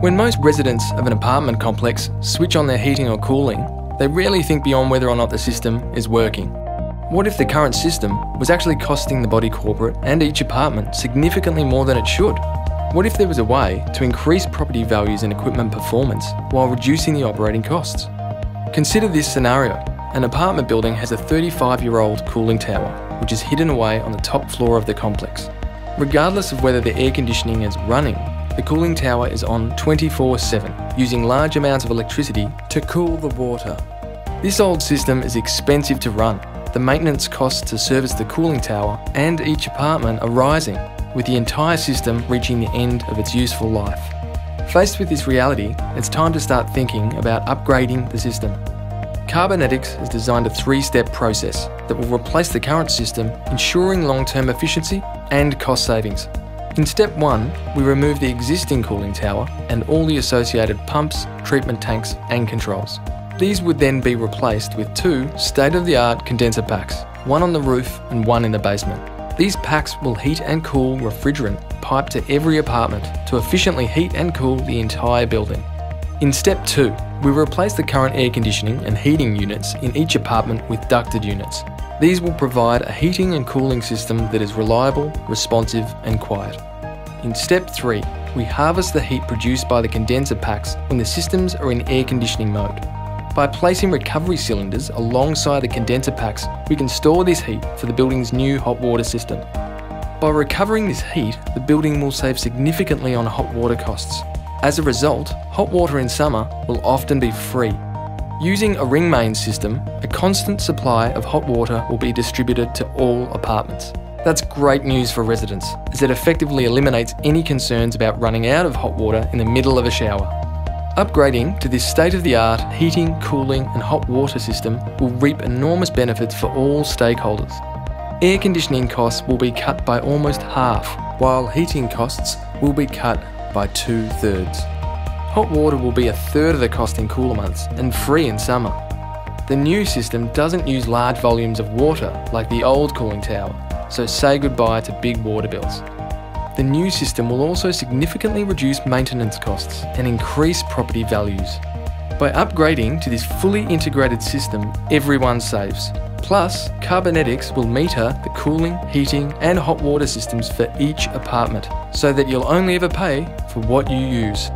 When most residents of an apartment complex switch on their heating or cooling, they rarely think beyond whether or not the system is working. What if the current system was actually costing the body corporate and each apartment significantly more than it should? What if there was a way to increase property values and equipment performance while reducing the operating costs? Consider this scenario. An apartment building has a 35 year old cooling tower, which is hidden away on the top floor of the complex. Regardless of whether the air conditioning is running, the cooling tower is on 24 7, using large amounts of electricity to cool the water. This old system is expensive to run. The maintenance costs to service the cooling tower and each apartment are rising, with the entire system reaching the end of its useful life. Faced with this reality, it's time to start thinking about upgrading the system. CarbonetiX has designed a three step process that will replace the current system, ensuring long term efficiency and cost savings. In step one, we remove the existing cooling tower and all the associated pumps, treatment tanks, and controls. These would then be replaced with two state of the art condenser packs, one on the roof and one in the basement. These packs will heat and cool refrigerant piped to every apartment to efficiently heat and cool the entire building. In step two, we replace the current air conditioning and heating units in each apartment with ducted units. These will provide a heating and cooling system that is reliable, responsive, and quiet. In step three, we harvest the heat produced by the condenser packs when the systems are in air conditioning mode. By placing recovery cylinders alongside the condenser packs, we can store this heat for the building's new hot water system. By recovering this heat, the building will save significantly on hot water costs. As a result, hot water in summer will often be free. Using a ring main system, a constant supply of hot water will be distributed to all apartments. That's great news for residents, as it effectively eliminates any concerns about running out of hot water in the middle of a shower. Upgrading to this state of the art heating, cooling, and hot water system will reap enormous benefits for all stakeholders. Air conditioning costs will be cut by almost half, while heating costs will be cut by two thirds. Hot water will be a third of the cost in cooler months and free in summer. The new system doesn't use large volumes of water like the old cooling tower, so say goodbye to big water bills. The new system will also significantly reduce maintenance costs and increase property values. By upgrading to this fully integrated system, everyone saves. Plus, CarbonetiX will meter the cooling, heating, and hot water systems for each apartment so that you'll only ever pay for what you use.